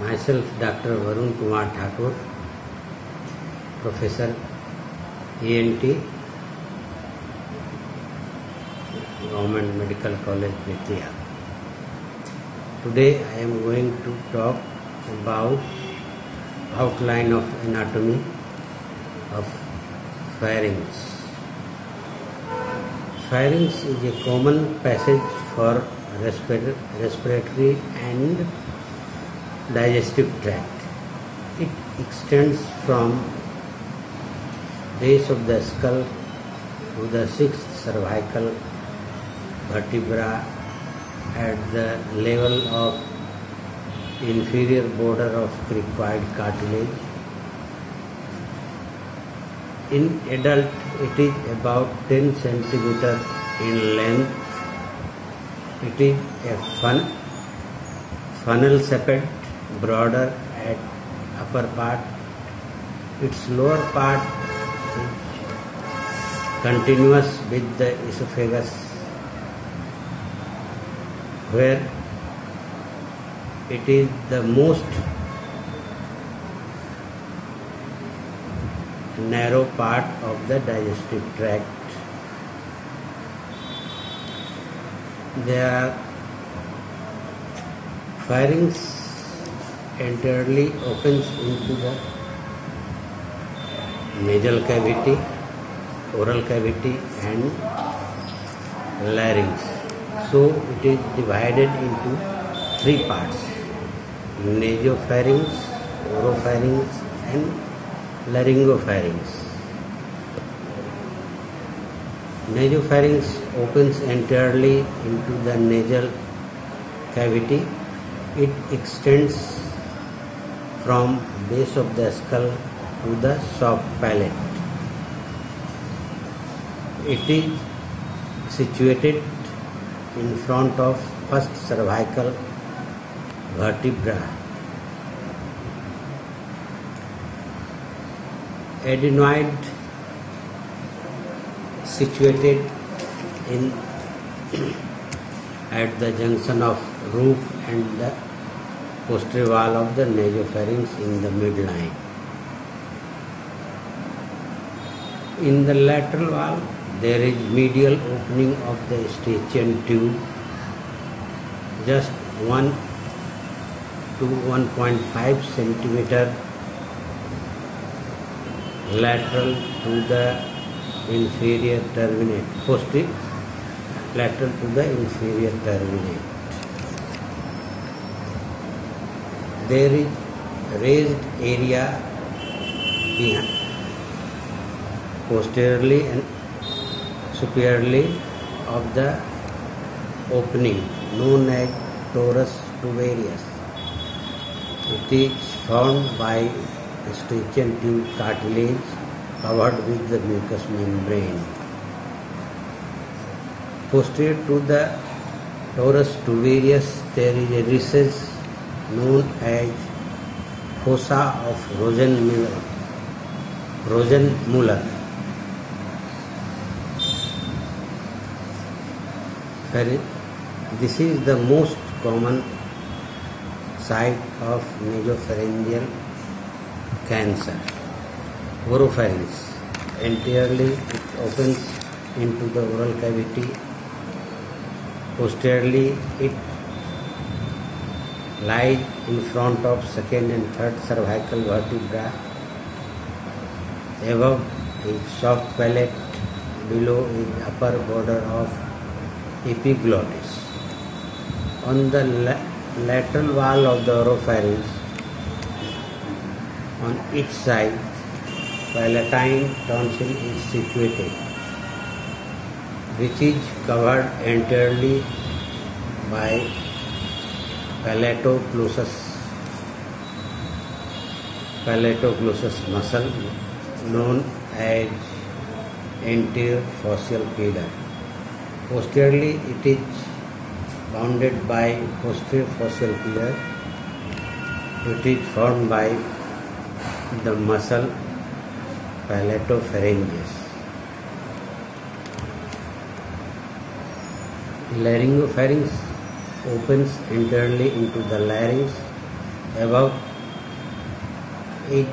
myself Dr. Varun Kumar Thakur, Professor ENT, Government Medical College, Bettiya. Today I am going to talk about outline of anatomy of pharynx. Pharynx is a common passage for respir- respiratory and digestive tract. It extends from base of the skull to the sixth cervical vertebra at the level of inferior border of cricoid cartilage. In adult, it is about 10 centimeter in length. It is a fun, funnel shaped, broader at upper part. Its lower part is continuous with the esophagus, where it is the most narrow part of the digestive tract. There are pharynx entirely opens into the nasal cavity, oral cavity and larynx. So it is divided into three parts nasopharynx, oropharynx and laryngopharynx. Nasopharynx opens entirely into the nasal cavity. It extends from base of the skull to the soft palate. It is situated in front of first cervical vertebra. Adenoid situated in at the junction of roof and the posterior wall of the nasopharynx in the midline. In the lateral wall, there is medial opening of the Eustachian tube, just 1 to 1.5 centimeter lateral to the inferior turbinate, posterior lateral to the inferior turbinate. There is raised area behind, posteriorly and superiorly of the opening known as torus tubarius. It is formed by Eustachian tube cartilage covered with the mucous membrane. Posterior to the torus tubarius there is a recess known as fossa of Rosenmuller. Rosenmuller. This is the most common site of nasopharyngeal cancer. Oropharynx. Anteriorly it opens into the oral cavity. Posteriorly it lies in front of second and third cervical vertebra. Above is soft palate, below is upper border of epiglottis. On the la- lateral wall of the oropharynx, on each side, palatine tonsil is situated, which is covered entirely by palatoglossus palatoglossus muscle known as anterior faucial pillar posteriorly it is bounded by posterior faucial pillar it is form by the muscle palatopharyngeus laryngopharynx opens entirely into the larynx above each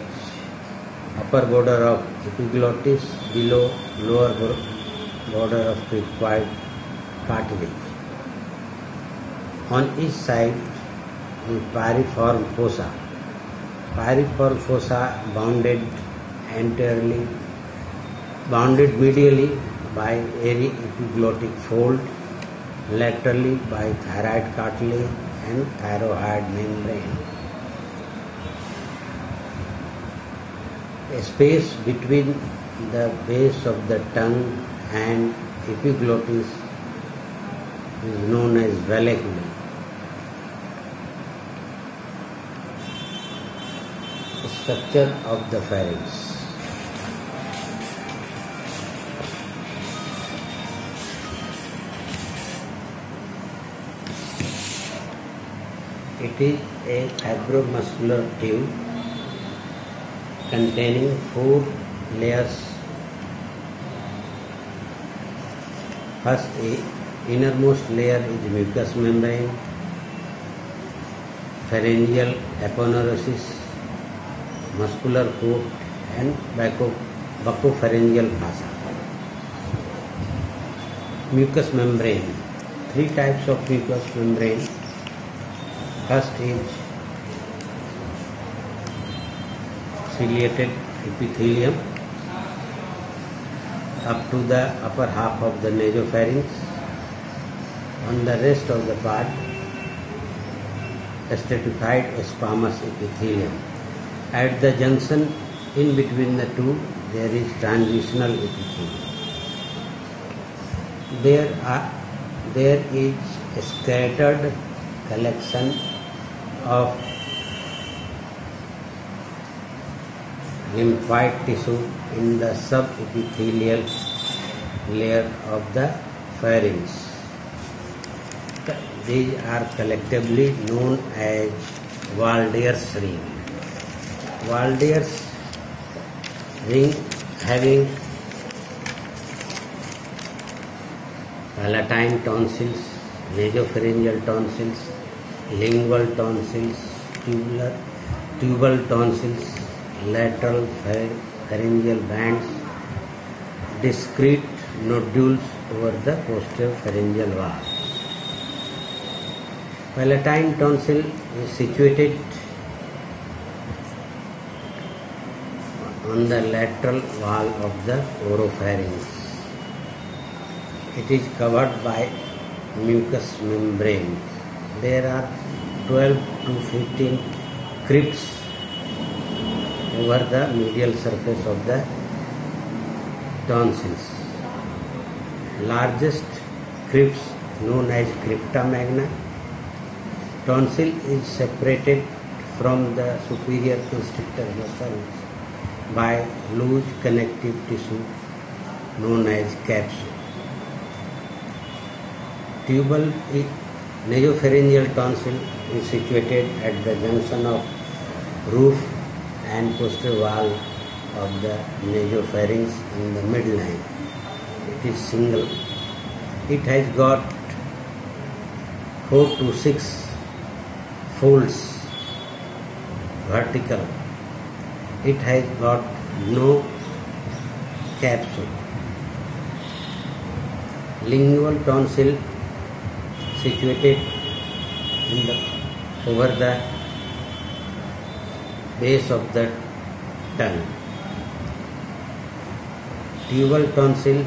upper border of epiglottis, below lower border of cricoid cartilage. On each side, the piriform fossa. Piriform fossa bounded entirely, bounded medially by aryepiglottic fold, laterally by thyroid cartilage and thyroid membrane. A space between the base of the tongue and epiglottis is known as vallecula. Structure of the pharynx. It is a fibromuscular tube containing four layers. First, innermost layer is mucous membrane, pharyngeal aponeurosis, muscular coat, and buccopharyngeal fossa. Mucous membrane. Three types of mucous membrane First is ciliated epithelium up to the upper half of the nasopharynx. On the rest of the part, stratified squamous epithelium. At the junction in between the two, there is transitional epithelium. There are there is scattered collection of lymphoid tissue in the subepithelial layer of the pharynx. These are collectively known as Waldeyer's ring. Waldeyer's ring having palatine tonsils, nasopharyngeal tonsils, lingual tonsils, tubular, tubal tonsils, lateral pharyngeal bands, discrete nodules over the posterior pharyngeal wall. Palatine tonsil is situated on the lateral wall of the oropharynx. It is covered by mucous membrane there are 12 to 15 crypts over the medial surface of the tonsils. Largest crypts known as crypta magna. Tonsil is separated from the superior constrictor muscles by loose connective tissue known as capsule. Tubal Nasopharyngeal tonsil is situated at the junction of roof and posterior wall of the nasopharynx in the midline. It is single. It has got 4 to 6 folds vertical. It has got no capsule. Lingual tonsil situated in the over the base of the tongue. Tubal tonsil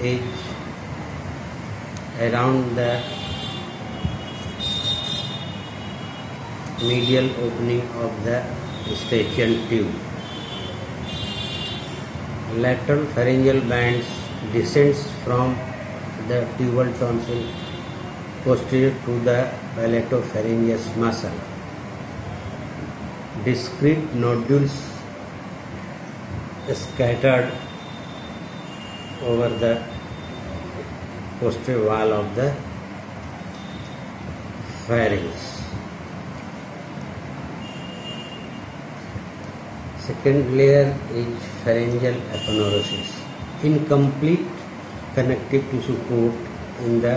is around the medial opening of the eustachian tube. Lateral pharyngeal bands descends from the tubal tonsil posterior to the palatopharyngeus muscle. Discrete nodules scattered over the posterior wall of the pharynx. Second layer is pharyngeal aponeurosis. Incomplete connective tissue coat in the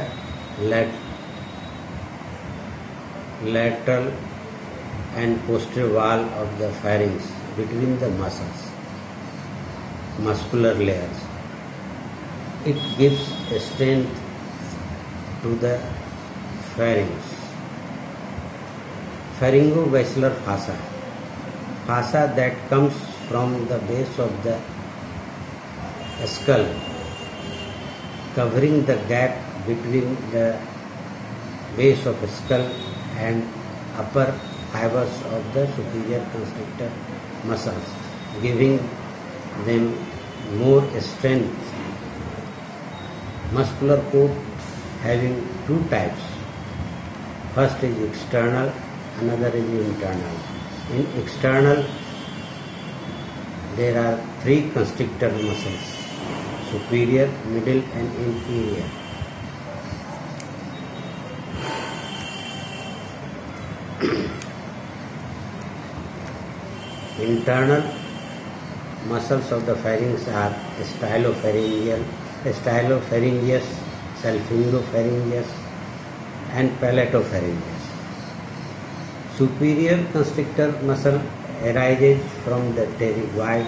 lateral and posterior wall of the pharynx between the muscles, muscular layers. It gives a strength to the pharynx. Pharyngobasilar fascia, fascia that comes from the base of the skull, covering the gap between the base of skull and upper fibers of the superior constrictor muscles, giving them more strength. Muscular coat having two types. First is external, another is internal. In external, there are three constrictor muscles superior, middle, and inferior. Internal muscles of the pharynx are stylopharyngeal, stylopharyngeus, salpingopharyngeus, and palatopharyngeus. Superior constrictor muscle arises from the pterygoid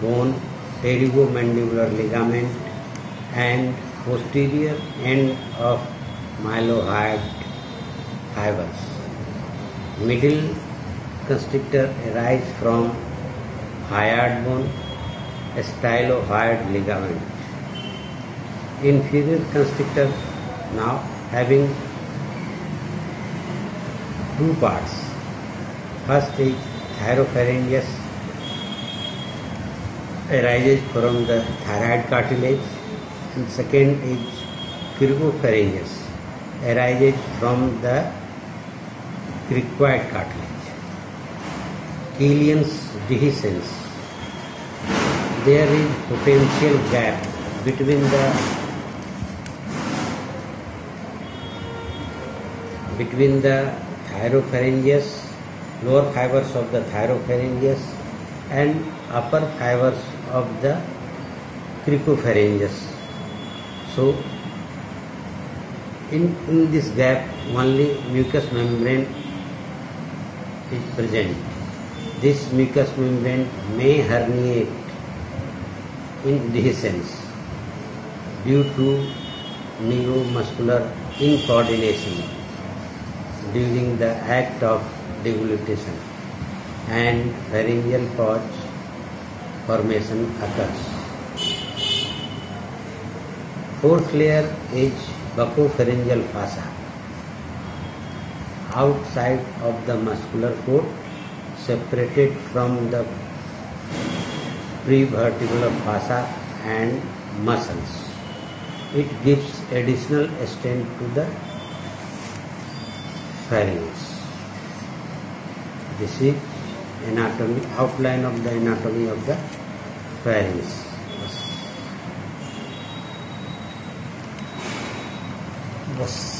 bone, pterygomandibular ligament, and posterior end of mylohyoid fibers. Middle constrictor arise from hyoid bone, stylohyoid ligament. Inferior constrictor now having two parts. First is thyropharyngeus arises from the thyroid cartilage and second is cricopharyngeus arises from the cricoid cartilage. Killian's dehiscence. There is potential gap between the between the thyropharyngeus, lower fibers of the thyropharyngeus and upper fibers of the cricopharyngeus. So, in, in this gap only mucous membrane is present. This mucous membrane may herniate in dehiscence due to neuromuscular incoordination during the act of deglutition and pharyngeal pouch formation occurs. Fourth layer is buccopharyngeal fascia. Outside of the muscular coat, separated from the prevertebral fascia and muscles. It gives additional strength to the pharynx. This is anatomy, outline of the anatomy of the pharynx. बस